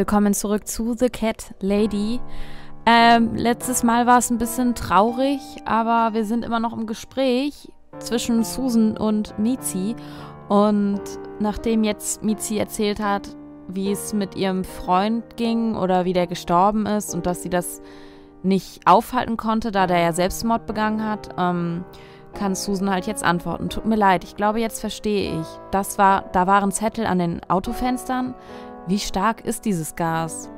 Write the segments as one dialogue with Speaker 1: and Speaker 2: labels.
Speaker 1: Willkommen zurück zu The Cat Lady. Ähm, letztes Mal war es ein bisschen traurig, aber wir sind immer noch im Gespräch zwischen Susan und Mizi. Und nachdem jetzt Mizi erzählt hat, wie es mit ihrem Freund ging oder wie der gestorben ist und dass sie das nicht aufhalten konnte, da der ja Selbstmord begangen hat, ähm, kann Susan halt jetzt antworten. Tut mir leid, ich glaube, jetzt verstehe ich. Das war, da waren Zettel an den Autofenstern. Wie stark ist dieses Gas?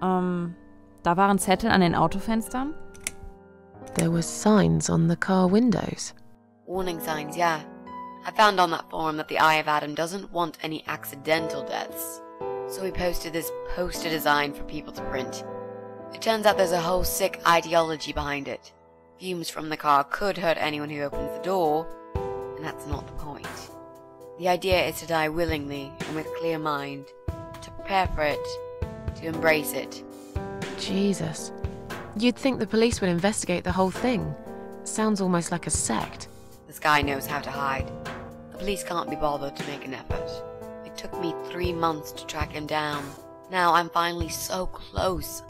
Speaker 1: Ähm, da waren Zettel an den Autofenstern.
Speaker 2: There were signs on the car windows.
Speaker 3: Warning signs, yeah. I found on that forum that the Eye of Adam doesn't want any accidental deaths. So we posted this poster design for people to print. It turns out there's a whole sick ideology behind it. Fumes from the car could hurt anyone who opens the door, and that's not the point. The idea is to die willingly and with clear mind, to prepare for it, to embrace it.
Speaker 2: Jesus. You'd think the police would investigate the whole thing. Sounds almost like a sect.
Speaker 3: This guy knows how to hide. The police can't be bothered to make an effort. It took me three months to track him down. Now I'm finally so close.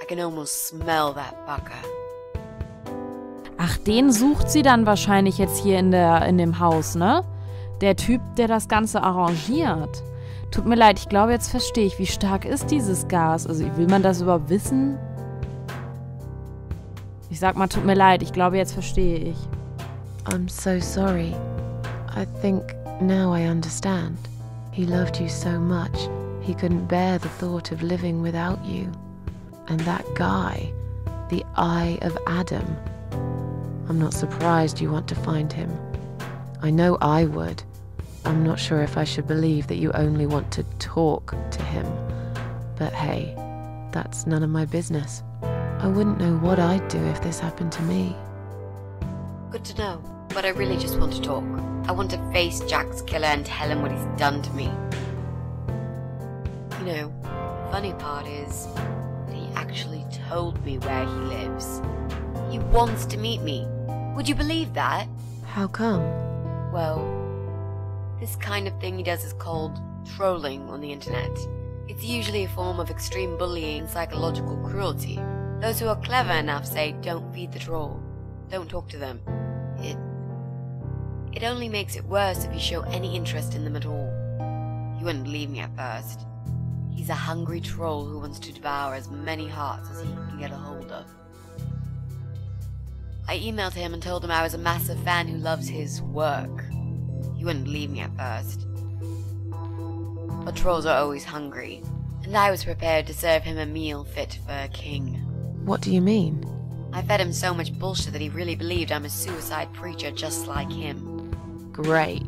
Speaker 3: I can almost smell that fucker.
Speaker 1: Ach, den sucht sie dann wahrscheinlich jetzt hier in, der, in dem Haus, ne? Der Typ, der das Ganze arrangiert. Tut mir leid, ich glaube, jetzt verstehe ich, wie stark ist dieses Gas. Also will man das überhaupt wissen? Ich sag mal, tut mir leid, ich glaube, jetzt verstehe ich.
Speaker 2: I'm so sorry. I think now I understand. He loved you so much, he couldn't bear the thought of living without you. And that guy, the Eye of Adam. I'm not surprised you want to find him. I know I would. I'm not sure if I should believe that you only want to talk to him. But hey, that's none of my business. I wouldn't know what I'd do if this happened to me.
Speaker 3: Good to know, but I really just want to talk. I want to face Jack's killer and tell him what he's done to me. You know, the funny part is that he actually told me where he lives. He wants to meet me. Would you believe that?
Speaker 2: How come?
Speaker 3: Well, this kind of thing he does is called trolling on the internet. It's usually a form of extreme bullying and psychological cruelty. Those who are clever enough say don't feed the troll. Don't talk to them. It it only makes it worse if you show any interest in them at all. You wouldn't believe me at first. He's a hungry troll who wants to devour as many hearts as he can get a hold of. I emailed him and told him I was a massive fan who loves his work. He wouldn't believe me at first. But trolls are always hungry, and I was prepared to serve him a meal fit for a king.
Speaker 2: What do you mean?
Speaker 3: I fed him so much bullshit that he really believed I'm a suicide preacher just like him.
Speaker 2: Great.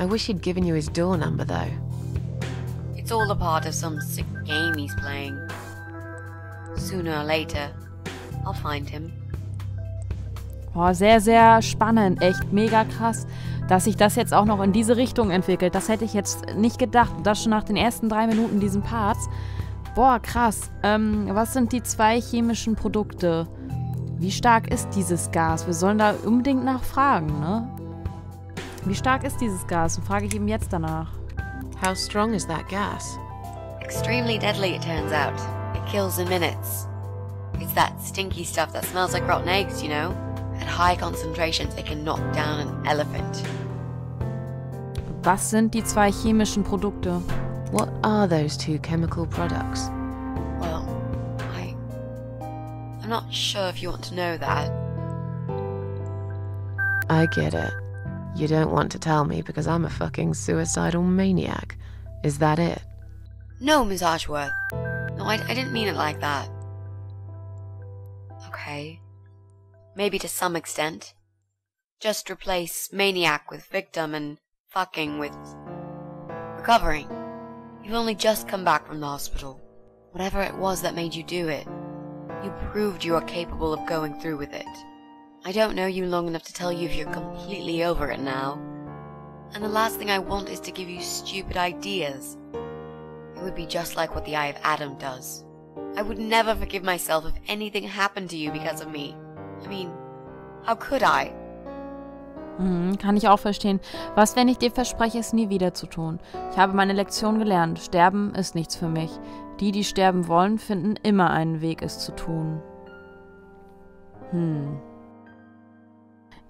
Speaker 2: I wish he'd given you his door number, though.
Speaker 3: It's all a part of some sick game he's playing. Sooner or later, I'll find him.
Speaker 1: Oh, sehr, sehr spannend. Echt mega krass, dass sich das jetzt auch noch in diese Richtung entwickelt. Das hätte ich jetzt nicht gedacht. Das schon nach den ersten drei Minuten diesen Parts. Boah, krass. Ähm, was sind die zwei chemischen Produkte? Wie stark ist dieses Gas? Wir sollen da unbedingt nachfragen, ne? Wie stark ist dieses Gas? Und frage ich ihm jetzt danach.
Speaker 2: How strong is that gas?
Speaker 3: Extremely deadly, it turns out. It kills in minutes. It's that stinky stuff that smells like rotten eggs, you know? At high concentrations, it can knock down an elephant.
Speaker 1: Was sind die zwei chemischen Produkte?
Speaker 2: What are those two chemical products?
Speaker 3: Well, I. I'm not sure if you want to know that.
Speaker 2: I get it. You don't want to tell me because I'm a fucking suicidal maniac. Is that it?
Speaker 3: No, Miss Ashworth. No, I, I didn't mean it like that. Okay. Maybe to some extent. Just replace maniac with victim and fucking with recovering. You've only just come back from the hospital. Whatever it was that made you do it, you proved you are capable of going through with it. I don't know you long enough to tell you if you're completely over it now. And the last thing I want is to give you stupid ideas. It would be just like what the Eye of Adam does. I would never forgive myself if anything happened to you because of me. I mean, how could I?
Speaker 1: Mhm, kann ich auch verstehen. Was, wenn ich dir verspreche, es nie wieder zu tun? Ich habe meine Lektion gelernt. Sterben ist nichts für mich. Die, die sterben wollen, finden immer einen Weg, es zu tun. Hm.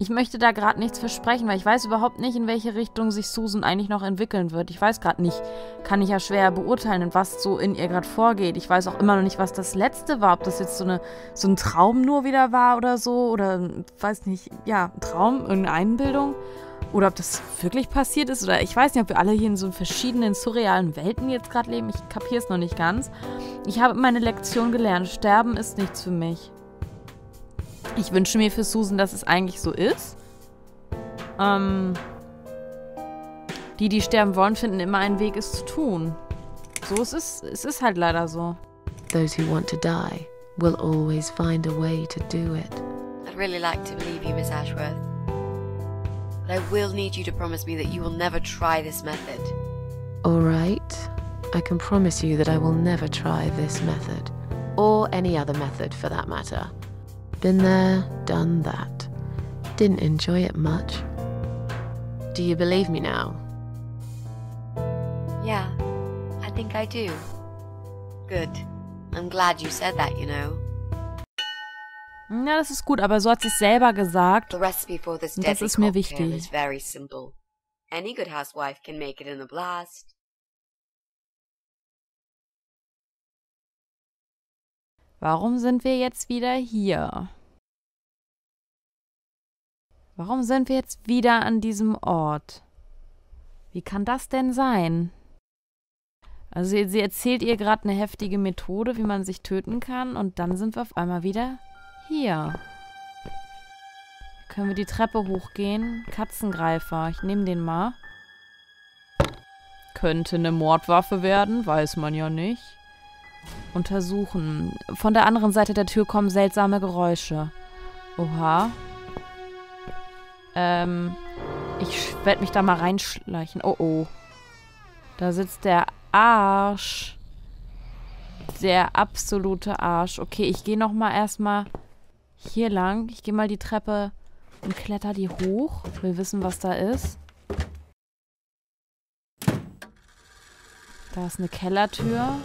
Speaker 1: Ich möchte da gerade nichts versprechen, weil ich weiß überhaupt nicht, in welche Richtung sich Susan eigentlich noch entwickeln wird. Ich weiß gerade nicht, kann ich ja schwer beurteilen, was so in ihr gerade vorgeht. Ich weiß auch immer noch nicht, was das letzte war, ob das jetzt so, eine, so ein Traum nur wieder war oder so oder weiß nicht, ja, Traum, irgendeine Einbildung oder ob das wirklich passiert ist oder ich weiß nicht, ob wir alle hier in so verschiedenen surrealen Welten jetzt gerade leben. Ich kapiere es noch nicht ganz. Ich habe meine Lektion gelernt. Sterben ist nichts für mich. Ich wünsche mir für Susan, dass es eigentlich so ist. Ähm, die, die sterben wollen, finden immer einen Weg, es zu tun. So es ist es ist halt leider so.
Speaker 2: Those who want to die will always find a way to do it.
Speaker 3: I'd really like to believe you, Miss Ashworth. But I will need you to promise me that you will never try this method.
Speaker 2: All right. I can promise you that I will never try this method. Or any other method for that matter. Been there, done that. Didn't enjoy it much. Do you believe me now?
Speaker 3: Yeah, I think I do. Good. I'm glad you said that, you know.
Speaker 1: Ja, das ist gut, aber so hat sie es selber gesagt.
Speaker 3: The recipe for this
Speaker 1: Und das ist mir wichtig.
Speaker 3: is very simple. Any good housewife can make it in a blast.
Speaker 1: Warum sind wir jetzt wieder hier? Warum sind wir jetzt wieder an diesem Ort? Wie kann das denn sein? Also sie, sie erzählt ihr gerade eine heftige Methode, wie man sich töten kann und dann sind wir auf einmal wieder hier. Können wir die Treppe hochgehen? Katzengreifer, ich nehme den mal. Könnte eine Mordwaffe werden, weiß man ja nicht. Untersuchen. Von der anderen Seite der Tür kommen seltsame Geräusche. Oha. Ähm, ich werde mich da mal reinschleichen. Oh oh. Da sitzt der Arsch. Der absolute Arsch. Okay, ich gehe noch mal erstmal hier lang. Ich gehe mal die Treppe und kletter die hoch. Will wissen, was da ist. Da ist eine Kellertür.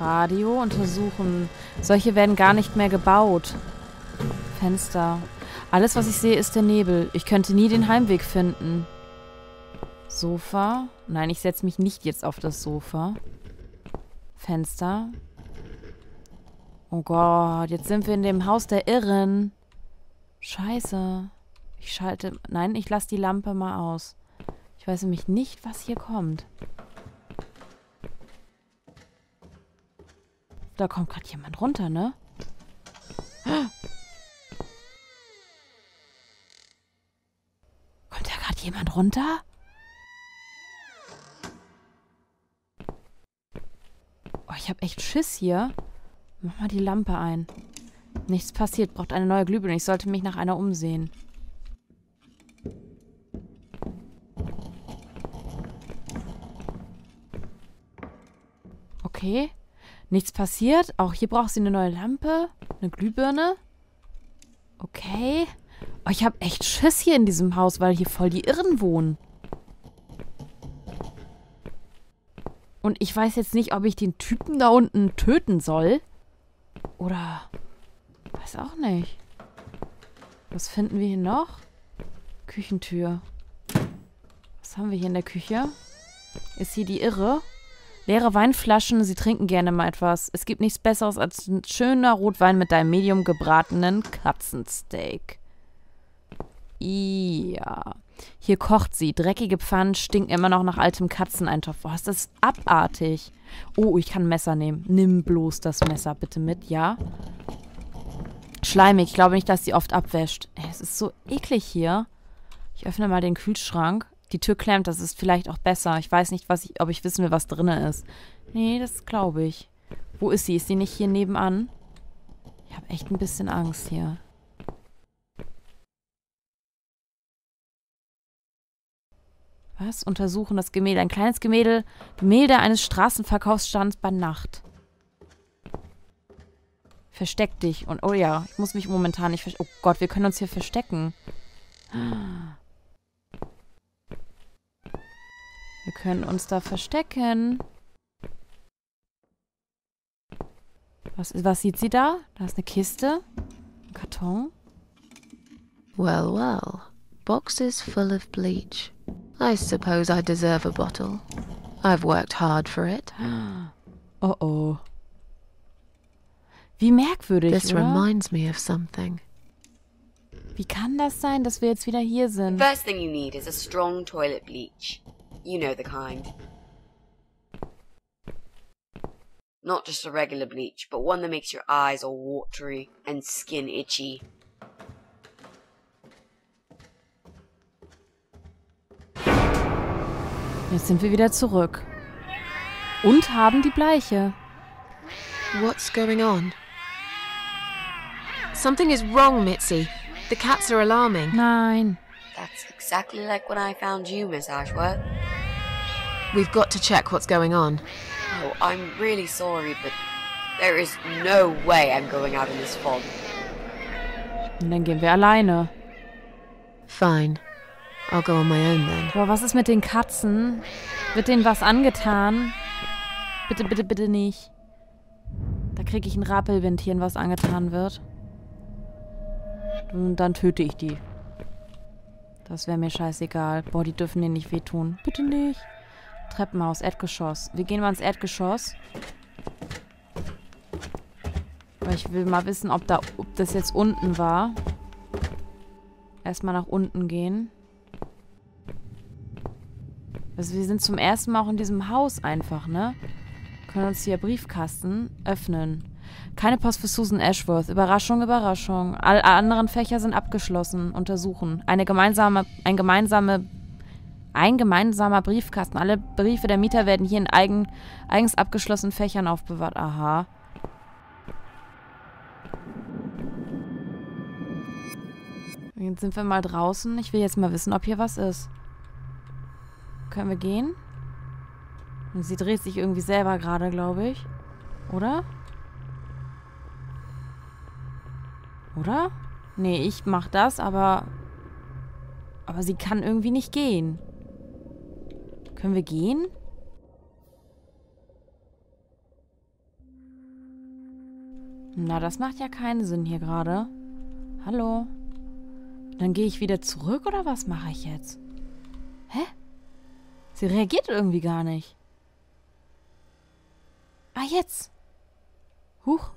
Speaker 1: Radio untersuchen. Solche werden gar nicht mehr gebaut. Fenster. Alles, was ich sehe, ist der Nebel. Ich könnte nie den Heimweg finden. Sofa. Nein, ich setze mich nicht jetzt auf das Sofa. Fenster. Oh Gott, jetzt sind wir in dem Haus der Irren. Scheiße. Ich schalte... Nein, ich lasse die Lampe mal aus. Ich weiß nämlich nicht, was hier kommt. Da kommt gerade jemand runter, ne? Kommt da gerade jemand runter? Oh, ich habe echt Schiss hier. Mach mal die Lampe ein. Nichts passiert, braucht eine neue Glühbirne. Ich sollte mich nach einer umsehen. Okay. Nichts passiert. Auch hier braucht sie eine neue Lampe. Eine Glühbirne. Okay. Oh, ich habe echt Schiss hier in diesem Haus, weil hier voll die Irren wohnen. Und ich weiß jetzt nicht, ob ich den Typen da unten töten soll. Oder... Weiß auch nicht. Was finden wir hier noch? Küchentür. Was haben wir hier in der Küche? Ist hier die Irre? Leere Weinflaschen, sie trinken gerne mal etwas. Es gibt nichts Besseres als ein schöner Rotwein mit einem medium gebratenen Katzensteak. Ja. Hier kocht sie. Dreckige Pfannen stinken immer noch nach altem Katzeneintopf. Boah, ist das abartig. Oh, ich kann ein Messer nehmen. Nimm bloß das Messer bitte mit, ja? Schleimig. Ich glaube nicht, dass sie oft abwäscht. Es ist so eklig hier. Ich öffne mal den Kühlschrank. Die Tür klemmt, das ist vielleicht auch besser. Ich weiß nicht, was ich, ob ich wissen will, was drin ist. Nee, das glaube ich. Wo ist sie? Ist sie nicht hier nebenan? Ich habe echt ein bisschen Angst hier. Was? Untersuchen das Gemälde. Ein kleines Gemälde. Gemälde eines Straßenverkaufsstands bei Nacht. Versteck dich. Und oh ja, ich muss mich momentan nicht verstecken. Oh Gott, wir können uns hier verstecken. Wir können uns da verstecken. Was, was sieht sie da? Da ist eine Kiste. Ein Karton.
Speaker 2: Well, well. Boxes full of bleach. I suppose I deserve a bottle. I've worked hard for it.
Speaker 1: Oh oh. Wie merkwürdig,
Speaker 2: This
Speaker 1: oder?
Speaker 2: reminds me of something.
Speaker 1: Wie kann das sein, dass wir jetzt wieder hier sind?
Speaker 3: First thing you need is a strong toilet bleach. You know the kind. Not just a regular bleach, but one that makes your eyes all watery and skin itchy.
Speaker 1: Jetzt sind wir wieder zurück. Und haben die Bleiche.
Speaker 2: What's going on? Something is wrong, Mitzi. The cats are alarming.
Speaker 1: Nein.
Speaker 3: That's exactly like when I found you, Miss Ashworth.
Speaker 2: We've got to check what's going on.
Speaker 3: Oh, I'm really sorry, but there is no way I'm going out in this fog.
Speaker 1: Und dann gehen wir alleine.
Speaker 2: Fine. I'll go on my own then.
Speaker 1: Boah, was ist mit den Katzen? Wird denen was angetan? Bitte, bitte, bitte nicht. Da kriege ich einen Rappel, wenn Tieren was angetan wird. Und dann töte ich die. Das wäre mir scheißegal. Boah, die dürfen denen nicht wehtun. Bitte nicht. Treppenhaus, Erdgeschoss. Wir gehen mal ins Erdgeschoss. Ich will mal wissen, ob, da, ob das jetzt unten war. Erstmal nach unten gehen. Also wir sind zum ersten Mal auch in diesem Haus einfach, ne? Können uns hier Briefkasten öffnen. Keine Post für Susan Ashworth. Überraschung, Überraschung. Alle anderen Fächer sind abgeschlossen. Untersuchen. Eine gemeinsame, ein gemeinsame, ein gemeinsamer Briefkasten. Alle Briefe der Mieter werden hier in eigen, eigens abgeschlossenen Fächern aufbewahrt. Aha. Jetzt sind wir mal draußen. Ich will jetzt mal wissen, ob hier was ist. Können wir gehen? Sie dreht sich irgendwie selber gerade, glaube ich. Oder? Oder? Nee, ich mach das, aber... Aber sie kann irgendwie nicht gehen. Können wir gehen? Na, das macht ja keinen Sinn hier gerade. Hallo? Dann gehe ich wieder zurück oder was mache ich jetzt? Hä? Sie reagiert irgendwie gar nicht. Ah, jetzt. Huch.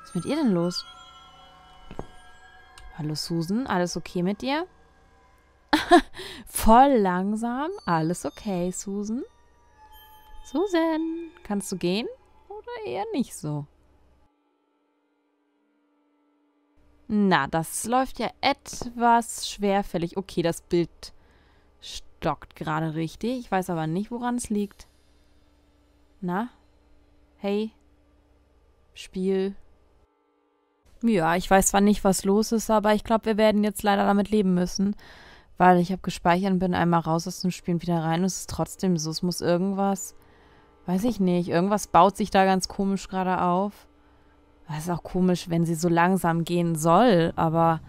Speaker 1: Was ist mit ihr denn los? Hallo Susan, alles okay mit dir? Voll langsam. Alles okay, Susan? Susan, kannst du gehen? Oder eher nicht so? Na, das läuft ja etwas schwerfällig. Okay, das Bild stockt gerade richtig. Ich weiß aber nicht, woran es liegt. Na? Hey? Spiel? Ja, ich weiß zwar nicht, was los ist, aber ich glaube, wir werden jetzt leider damit leben müssen. Weil ich habe gespeichert und bin einmal raus aus dem Spiel und wieder rein. Und es ist trotzdem so. Es muss irgendwas. Weiß ich nicht. Irgendwas baut sich da ganz komisch gerade auf. Das ist auch komisch, wenn sie so langsam gehen soll, aber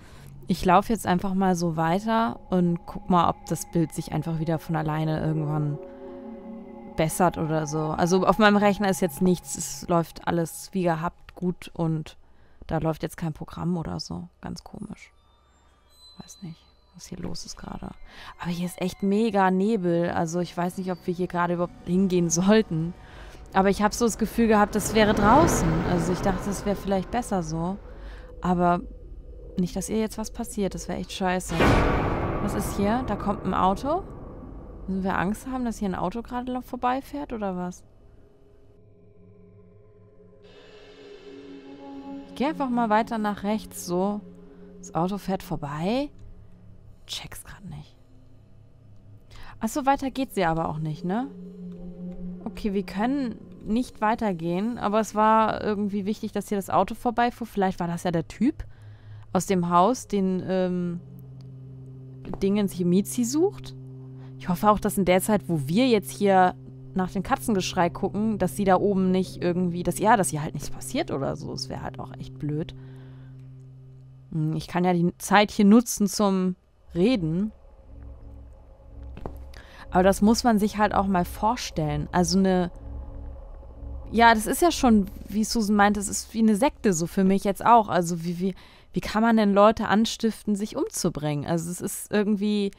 Speaker 1: ich laufe jetzt einfach mal so weiter und guck mal, ob das Bild sich einfach wieder von alleine irgendwann bessert oder so. Also auf meinem Rechner ist jetzt nichts, es läuft alles wie gehabt gut und da läuft jetzt kein Programm oder so. Ganz komisch. Weiß nicht, was hier los ist gerade. Aber hier ist echt mega Nebel. Also ich weiß nicht, ob wir hier gerade überhaupt hingehen sollten. Aber ich habe so das Gefühl gehabt, das wäre draußen. Also ich dachte, das wäre vielleicht besser so. Aber nicht, dass ihr jetzt was passiert. Das wäre echt scheiße. Was ist hier? Da kommt ein Auto. Müssen wir Angst haben, dass hier ein Auto gerade vorbeifährt oder was? Ich gehe einfach mal weiter nach rechts so. Das Auto fährt vorbei. Check's gerade nicht. Achso, weiter geht sie aber auch nicht, ne? Okay, wir können nicht weitergehen, aber es war irgendwie wichtig, dass hier das Auto vorbeifuhr. Vielleicht war das ja der Typ aus dem Haus, den ähm, Dingens hier Mizi sucht. Ich hoffe auch, dass in der Zeit, wo wir jetzt hier nach dem Katzengeschrei gucken, dass sie da oben nicht irgendwie, dass ja, dass ihr halt nichts passiert oder so. Es wäre halt auch echt blöd. Hm, ich kann ja die Zeit hier nutzen zum Reden. Aber das muss man sich halt auch mal vorstellen. Also eine. Ja, das ist ja schon, wie Susan meint, das ist wie eine Sekte, so für mich jetzt auch. Also wie, wie, wie kann man denn Leute anstiften, sich umzubringen? Also es ist irgendwie,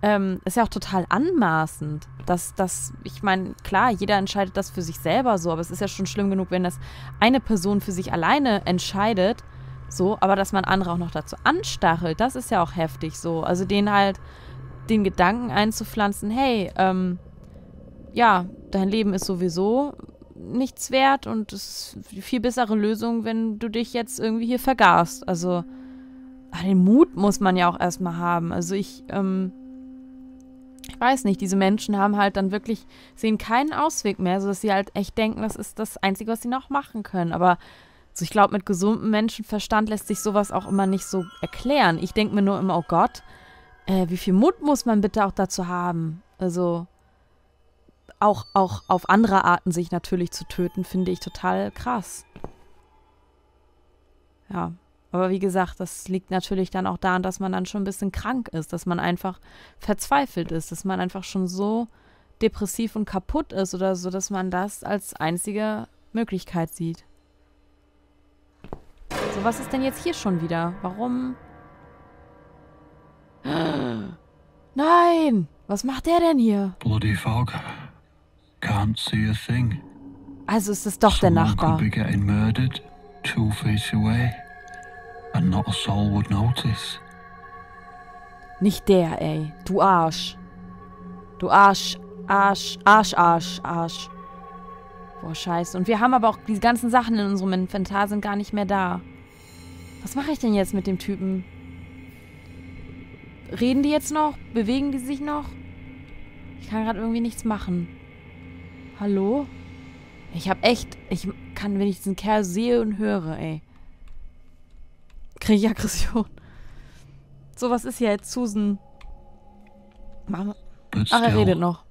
Speaker 1: ähm, ist ja auch total anmaßend, dass das, ich meine, klar, jeder entscheidet das für sich selber so, aber es ist ja schon schlimm genug, wenn das eine Person für sich alleine entscheidet, so, aber dass man andere auch noch dazu anstachelt, das ist ja auch heftig so. Also denen halt den Gedanken einzupflanzen, hey, ähm, ja, dein Leben ist sowieso nichts wert und es ist die viel bessere Lösung, wenn du dich jetzt irgendwie hier vergaßt. Also den Mut muss man ja auch erstmal haben. Also ich, ähm, ich weiß nicht, diese Menschen haben halt dann wirklich, sehen keinen Ausweg mehr, sodass sie halt echt denken, das ist das Einzige, was sie noch machen können. Aber also ich glaube, mit gesundem Menschenverstand lässt sich sowas auch immer nicht so erklären. Ich denke mir nur immer, oh Gott, äh, wie viel Mut muss man bitte auch dazu haben? Also auch, auch auf andere Arten sich natürlich zu töten, finde ich total krass. Ja, aber wie gesagt, das liegt natürlich dann auch daran, dass man dann schon ein bisschen krank ist, dass man einfach verzweifelt ist, dass man einfach schon so depressiv und kaputt ist oder so, dass man das als einzige Möglichkeit sieht. So, was ist denn jetzt hier schon wieder? Warum? Nein! Was macht der denn hier?
Speaker 4: Bloody fog. Can't see a thing.
Speaker 1: Also ist es doch der
Speaker 4: Someone
Speaker 1: Nachbar.
Speaker 4: could be getting murdered two feet away, and not a soul would notice.
Speaker 1: Nicht der, ey. Du Arsch. Du Arsch, Arsch, Arsch, Arsch, Arsch. Boah, scheiße. Und wir haben aber auch diese ganzen Sachen in unserem Inventar sind gar nicht mehr da. Was mache ich denn jetzt mit dem Typen? Reden die jetzt noch? Bewegen die sich noch? Ich kann gerade irgendwie nichts machen. Hallo? Ich hab echt. Ich kann, wenn ich diesen Kerl sehe und höre, ey. Kriege ich Aggression. So, was ist hier jetzt, Susan? Mama. Ach, er redet noch.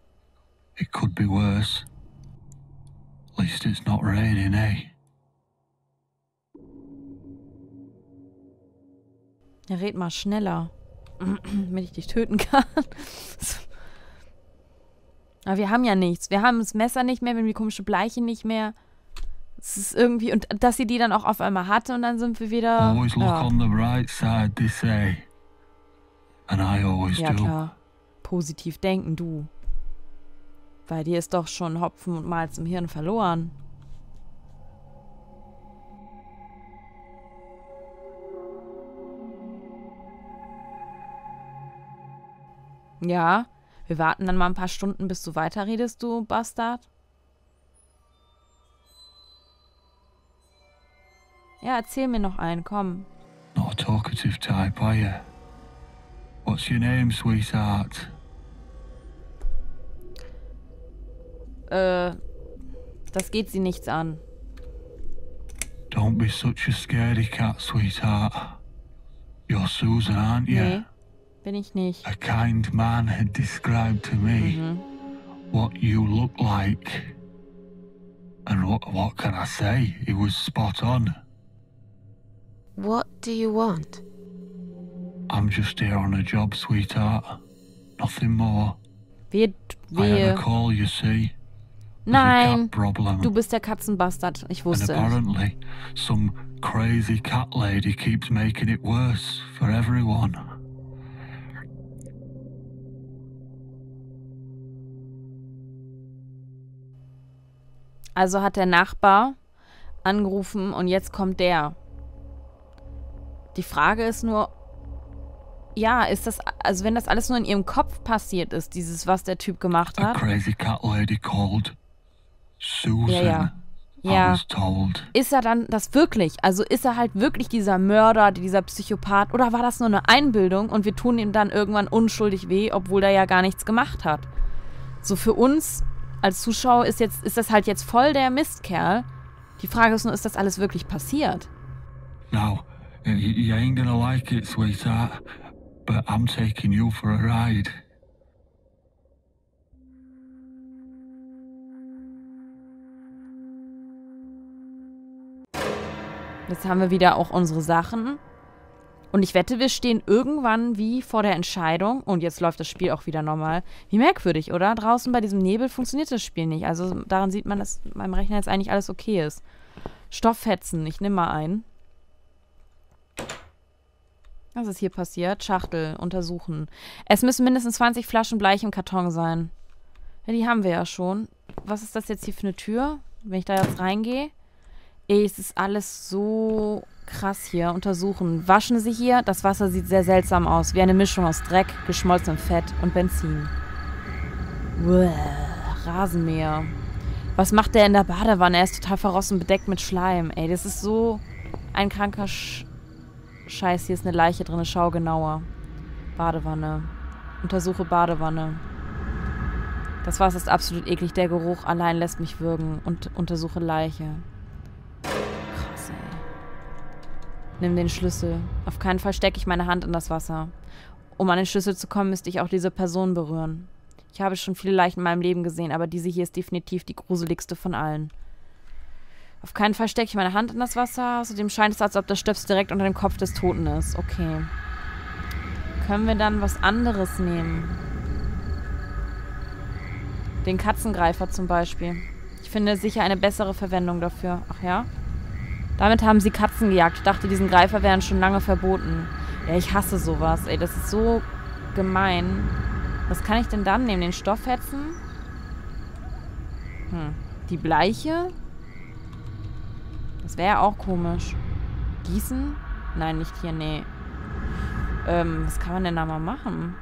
Speaker 4: it could be worse. At least it's not raining, eh?
Speaker 1: Ja, red mal schneller. Damit ich dich töten kann. Aber wir haben ja nichts. Wir haben das Messer nicht mehr, wir haben die komische Bleiche nicht mehr. Es ist irgendwie. Und dass sie die dann auch auf einmal hatte und dann sind wir wieder.
Speaker 4: Always look
Speaker 1: ja,
Speaker 4: on the bright side, they say. And I always
Speaker 1: ja,
Speaker 4: do.
Speaker 1: klar. Positiv denken, du. Bei dir ist doch schon Hopfen und Malz im Hirn verloren. Ja, wir warten dann mal ein paar Stunden, bis du weiterredest, du Bastard. Ja, erzähl mir noch einen, komm.
Speaker 4: Not a talkative type, are you? What's your name, sweetheart?
Speaker 1: Äh, das geht sie nichts an.
Speaker 4: Don't be such a scaredy cat, sweetheart. You're Susan, aren't you?
Speaker 1: Nee, bin ich nicht.
Speaker 4: A kind man had described to me
Speaker 1: Mhm.
Speaker 4: what you look like. And what, what can I say? He was spot on.
Speaker 2: What do you want?
Speaker 4: I'm just here on a job, sweetheart. Nothing more.
Speaker 1: Wir,
Speaker 4: I had a call, you see.
Speaker 1: Nein, du bist der Katzenbastard. Ich wusste es.
Speaker 4: apparently, some crazy cat lady keeps making it worse for everyone.
Speaker 1: Also hat der Nachbar angerufen und jetzt kommt der. Die Frage ist nur, ja, ist das, also wenn das alles nur in ihrem Kopf passiert ist, dieses, was der Typ gemacht
Speaker 4: A
Speaker 1: hat,
Speaker 4: crazy cat lady called Susan.
Speaker 1: Ja, ja. Ja, ist er dann das wirklich? Also ist er halt wirklich dieser Mörder, dieser Psychopath oder war das nur eine Einbildung und wir tun ihm dann irgendwann unschuldig weh, obwohl er ja gar nichts gemacht hat? So für uns als Zuschauer ist, jetzt, ist das halt jetzt voll der Mistkerl. Die Frage ist nur, ist das alles wirklich passiert?
Speaker 4: No, you ain't gonna like it, sweetheart. But I'm taking you for a ride.
Speaker 1: Jetzt haben wir wieder auch unsere Sachen. Und ich wette, wir stehen irgendwann wie vor der Entscheidung. Und jetzt läuft das Spiel auch wieder normal. Wie merkwürdig, oder? Draußen bei diesem Nebel funktioniert das Spiel nicht. Also daran sieht man, dass meinem Rechner jetzt eigentlich alles okay ist. Stofffetzen, ich nehme mal ein. Was ist hier passiert? Schachtel, untersuchen. Es müssen mindestens 20 Flaschen Bleich im Karton sein. Ja, die haben wir ja schon. Was ist das jetzt hier für eine Tür? Wenn ich da jetzt reingehe? Ey, es ist alles so krass hier. Untersuchen. Waschen Sie hier. Das Wasser sieht sehr seltsam aus. Wie eine Mischung aus Dreck, geschmolzenem Fett und Benzin. Uäh, Rasenmäher. Was macht der in der Badewanne? Er ist total verrossen, bedeckt mit Schleim. Ey, das ist so ein kranker Sch Scheiß. Hier ist eine Leiche drin. Schau genauer. Badewanne. Untersuche Badewanne. Das Wasser ist absolut eklig. Der Geruch allein lässt mich würgen. Und untersuche Leiche. Nimm den Schlüssel. Auf keinen Fall stecke ich meine Hand in das Wasser. Um an den Schlüssel zu kommen, müsste ich auch diese Person berühren. Ich habe schon viele Leichen in meinem Leben gesehen, aber diese hier ist definitiv die gruseligste von allen. Auf keinen Fall stecke ich meine Hand in das Wasser. Außerdem scheint es, als ob das Stöpsel direkt unter dem Kopf des Toten ist. Okay. Können wir dann was anderes nehmen? Den Katzengreifer zum Beispiel. Ich finde sicher eine bessere Verwendung dafür. Ach ja? Damit haben sie Katzen gejagt. Ich dachte, diesen Greifer wären schon lange verboten. Ja, ich hasse sowas. Ey, das ist so gemein. Was kann ich denn dann nehmen? Den Stoffhetzen? Hm. Die Bleiche? Das wäre ja auch komisch. Gießen? Nein, nicht hier, nee. Ähm, was kann man denn da mal machen?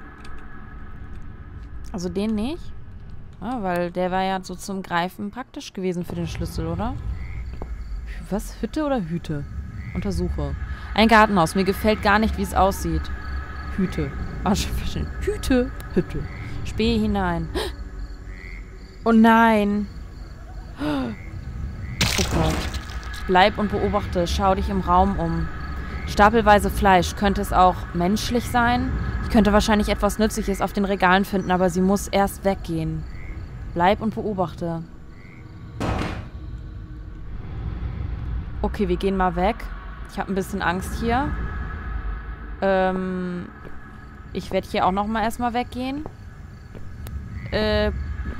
Speaker 1: Also den nicht? Ja, weil der war ja so zum Greifen praktisch gewesen für den Schlüssel, oder? Was? Hütte oder Hüte? Untersuche. Ein Gartenhaus. Mir gefällt gar nicht, wie es aussieht. Hüte. Ah, schon Hüte. Hütte. Spähe hinein. Oh nein. Oh Gott. Bleib und beobachte. Schau dich im Raum um. Stapelweise Fleisch. Könnte es auch menschlich sein? Ich könnte wahrscheinlich etwas Nützliches auf den Regalen finden, aber sie muss erst weggehen. Bleib und beobachte. Okay, wir gehen mal weg. Ich habe ein bisschen Angst hier. Ähm, ich werde hier auch noch mal erstmal weggehen. Äh,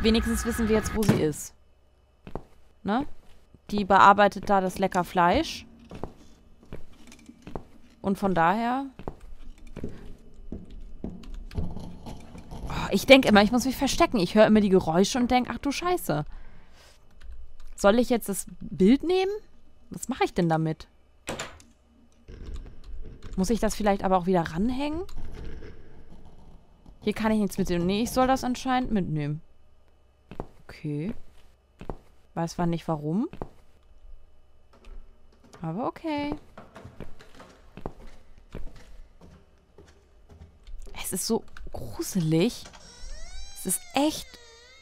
Speaker 1: wenigstens wissen wir jetzt, wo sie ist. Ne? Die bearbeitet da das lecker Fleisch. Und von daher... Oh, ich denke immer, ich muss mich verstecken. Ich höre immer die Geräusche und denke, ach du Scheiße. Soll ich jetzt das Bild nehmen? Was mache ich denn damit? Muss ich das vielleicht aber auch wieder ranhängen? Hier kann ich nichts mitnehmen. Nee, ich soll das anscheinend mitnehmen. Okay. Weiß zwar nicht warum. Aber okay. Es ist so gruselig. Es ist echt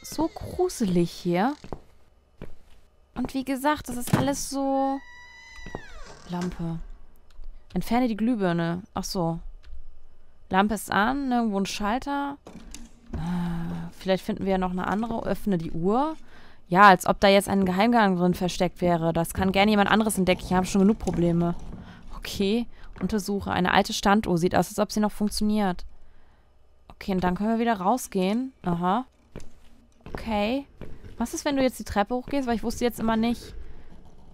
Speaker 1: so gruselig hier. Und wie gesagt, das ist alles so... Lampe. Entferne die Glühbirne. Ach so. Lampe ist an, irgendwo ein Schalter. Ah, vielleicht finden wir ja noch eine andere. Öffne die Uhr. Ja, als ob da jetzt ein Geheimgang drin versteckt wäre. Das kann gerne jemand anderes entdecken. Ich habe schon genug Probleme. Okay, untersuche. Eine alte Standuhr. Sieht aus, als ob sie noch funktioniert. Okay, und dann können wir wieder rausgehen. Aha. Okay. Was ist, wenn du jetzt die Treppe hochgehst? Weil ich wusste jetzt immer nicht.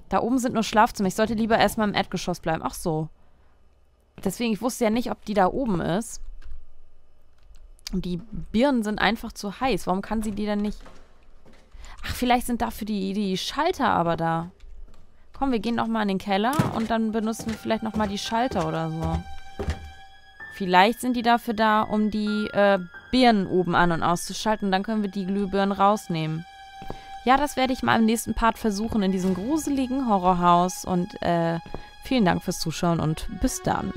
Speaker 1: Da oben sind nur Schlafzimmer. Ich sollte lieber erstmal im Erdgeschoss bleiben. Ach so. Deswegen, ich wusste ja nicht, ob die da oben ist. Und die Birnen sind einfach zu heiß. Warum kann sie die dann nicht... Ach, vielleicht sind dafür die, die Schalter aber da. Komm, wir gehen nochmal in den Keller und dann benutzen wir vielleicht nochmal die Schalter oder so. Vielleicht sind die dafür da, um die äh, Birnen oben an- und auszuschalten. Dann können wir die Glühbirnen rausnehmen. Ja, das werde ich mal im nächsten Part versuchen in diesem gruseligen Horrorhaus. Und äh, vielen Dank fürs Zuschauen und bis dann.